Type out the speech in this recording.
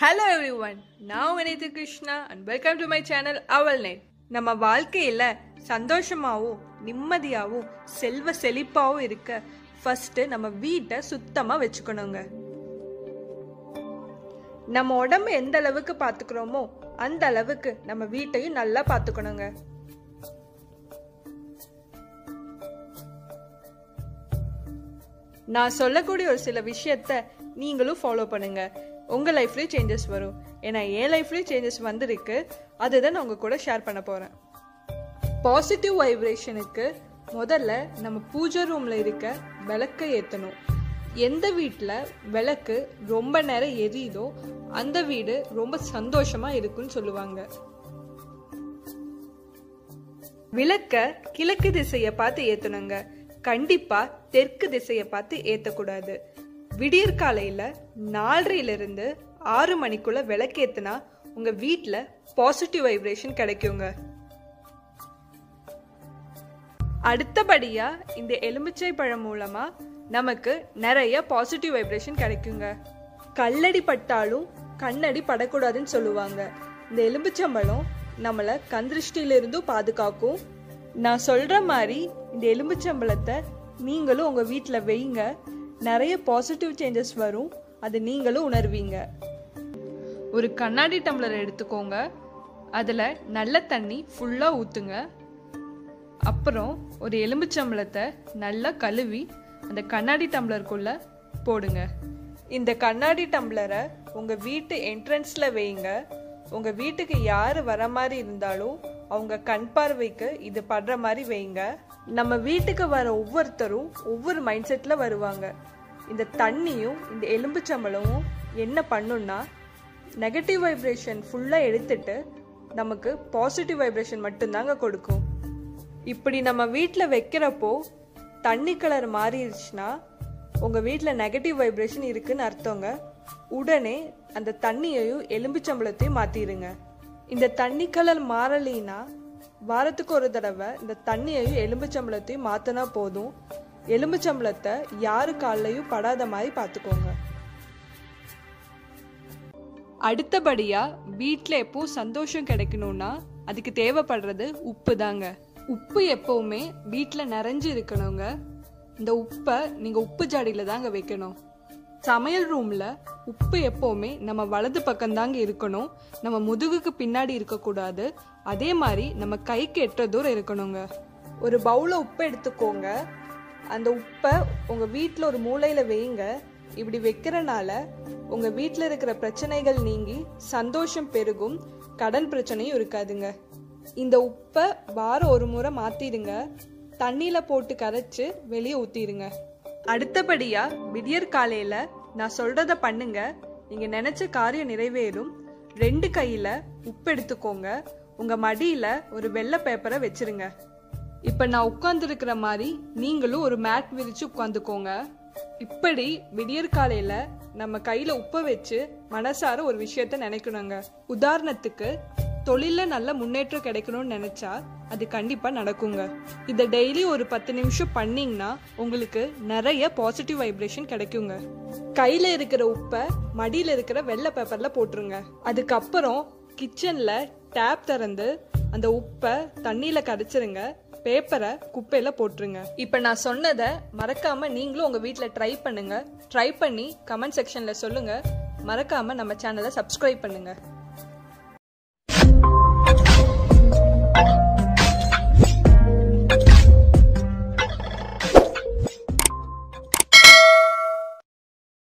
Hello everyone நான் வினைத்து Krishna and welcome to my channel அவள் night நம்ம வாழ்க்கையில் சந்தோஷமாகவும் நிம்மதியாகவும் செல்வ செழிப்பாகவும் இருக்க ஃபஸ்ட்டு நம்ம வீட்டை சுத்தமாக வச்சுக்கணுங்க. நம்ம உடம்பு எந்த அளவுக்கு பார்த்துக்கிறோமோ அந்த அளவுக்கு நம்ம வீட்டையும் நல்லா பார்த்துக்கணுங்க. நான் சொல்லக்கூடிய ஒரு சில விஷயத்த நீங்களும் ஃபாலோ பண்ணுங்கள் உங்கள் லைஃப்லேயும் சேஞ்சஸ் வரும். ஏன்னா என் லைஃப்லேயும் சேஞ்சஸ் வந்திருக்கு. அதுதான் நான் உங்கள் கூட ஷேர் பண்ண போகிறேன் பாசிட்டிவ் வைப்ரேஷனுக்கு முதல்ல நம்ம பூஜை ரூமில் இருக்க விளக்கை ஏற்றணும் எந்த வீட்டில் விளக்கு ரொம்ப நேரம் எரியுதோ அந்த வீடு ரொம்ப சந்தோஷமாக இருக்குன்னு சொல்லுவாங்க. விளக்க கிழக்கு திசையை பார்த்து ஏற்றணுங்க கண்டிப்பாக தெற்கு திசையை பார்த்து ஏற்றக்கூடாது விடியற் நாலரையிலிருந்து ஆறு மணிக்குள்ளே விளக்கேற்றுனா உங்கள் வீட்டில் பாசிட்டிவ் வைப்ரேஷன் கிடைக்குங்க. அடுத்தபடியாக இந்த எலுமிச்சை பழம் மூலமாக நமக்கு நிறைய பாசிட்டிவ் வைப்ரேஷன் கிடைக்குங்க. கல்லடி பட்டாலும் கண்ணடி படக்கூடாதுன்னு சொல்லுவாங்க. இந்த எலும்பிச்சம்பழம் நம்மளை கந்திருஷ்டியிலிருந்தும் பாதுகாக்கும். நான் சொல்கிற மாதிரி இந்த எலும்பிச்சம்பழத்தை நீங்களும் உங்கள் வீட்டில் வைங்க. நிறைய பாசிட்டிவ் சேஞ்சஸ் வரும். அது நீங்களும் உணர்வீங்க. ஒரு கண்ணாடி டம்ளர் எடுத்துக்கோங்க. அதில் நல்ல தண்ணி ஃபுல்லாக ஊற்றுங்க அப்புறம் ஒரு எலும்புச்சம்பளத்தை நல்லா கழுவி அந்த கண்ணாடி டம்ளருக்குள்ள போடுங்க. இந்த கண்ணாடி டம்ளரை உங்க வீட்டு என்ட்ரன்ஸ்ல வைங்க. உங்க வீட்டுக்கு யாரு வர மாதிரி இருந்தாலும் அவங்க கண் பார்வைக்கு இது படுற மாதிரி வைங்க. நம்ம வீட்டுக்கு வர ஒவ்வொருத்தரும் ஒவ்வொரு மைண்ட் செட்டில் வருவாங்க. இந்த தண்ணியும் இந்த எலும்புச்சம்பளமும் என்ன பண்ணுன்னா நெகட்டிவ் வைப்ரேஷன் ஃபுல்லாக எடுத்துட்டு நமக்கு பாசிட்டிவ் வைப்ரேஷன் மட்டும்தாங்க கொடுக்கும். இப்படி நம்ம வீட்டில் வைக்கிறப்போ தண்ணி கலர் மாறிடுச்சுன்னா உங்கள் வீட்டில் நெகட்டிவ் வைப்ரேஷன் இருக்குன்னு அர்த்தங்க. உடனே அந்த தண்ணியையும் எலும்புச்சம்பளத்தையும் மாற்றிடுங்க இந்த தண்ணி கலர் மாறலைன்னா வாரத்துக்கு ஒரு தடவை இந்த தண்ணியையும் எலும்புச்சம்பளத்தையும் மாற்றினா போதும். எலும்புச்சம்பளத்தை யாரு கால்லையும் படாத மாதிரி பார்த்துக்கோங்க. அடுத்தபடியா வீட்டில் எப்போ சந்தோஷம் கிடைக்கணும்னா அதுக்கு தேவைப்படுறது உப்பு தாங்க உப்பு எப்பவுமே வீட்டில் நிறைஞ்சு இருக்கணுங்க. இந்த உப்பை நீங்கள் உப்பு ஜாடியில் தாங்க வைக்கணும். சமையல் ரூமில் உப்பு எப்போவுமே நம்ம வலது பக்கம்தாங்க இருக்கணும். நம்ம முதுகுக்கு பின்னாடி இருக்கக்கூடாது. அதே மாதிரி நம்ம கைக்கு எட்டுற தூரம் இருக்கணுங்க. ஒரு பவுலை உப்பு எடுத்துக்கோங்க. அந்த உப்பை உங்கள் வீட்டில் ஒரு மூலையில் வைங்க இப்படி வைக்கிறனால உங்கள் வீட்டில் இருக்கிற பிரச்சனைகள் நீங்கி சந்தோஷம் பெருகும். கடன் பிரச்சனையும் இருக்காதுங்க. இந்த உப்பை வாரம் ஒரு முறை மாற்றிடுங்க தண்ணியில் போட்டு கரைச்சி வெளியே ஊற்றிடுங்க அடுத்தபடியா விடியற் காலையில நான் சொல்றத பண்ணுங்க. நீங்க நினைச்ச காரியம் நிறைவேறும். ரெண்டு கையில உப்பு எடுத்துக்கோங்க. உங்க மடியில ஒரு வெள்ளை பேப்பரை வச்சிருங்க. இப்ப நான் உட்கார்ந்துருக்கிற மாதிரி நீங்களும் ஒரு மேட் விரிச்சு உட்காந்துக்கோங்க இப்படி விடியற் காலையில நம்ம கையில உப்பை வச்சு மனசார ஒரு விஷயத்த நினைக்கணுங்க. உதாரணத்துக்கு தொழிலில் நல்ல முன்னேற்றம் கிடைக்கணும்னு நினைச்சா அது கண்டிப்பாக நடக்குங்க. இதை டெய்லி ஒரு பத்து நிமிஷம் பண்ணிங்கன்னா உங்களுக்கு நிறைய பாசிட்டிவ் வைப்ரேஷன் கிடைக்குங்க. கையில் இருக்கிற உப்பை மடியில் இருக்கிற வெள்ளை பேப்பரில் போட்டுருங்க. அதுக்கப்புறம் கிச்சனில் டேப் திறந்து அந்த உப்பை தண்ணியில் கரைச்சிருங்க. பேப்பரை குப்பையில் போட்டுருங்க. இப்போ நான் சொன்னதை மறக்காம நீங்களும் உங்கள் வீட்டில் ட்ரை பண்ணுங்க. ட்ரை பண்ணி கமெண்ட் செக்ஷனில் சொல்லுங்க. மறக்காம நம்ம சேனலை சப்ஸ்கிரைப் பண்ணுங்கள்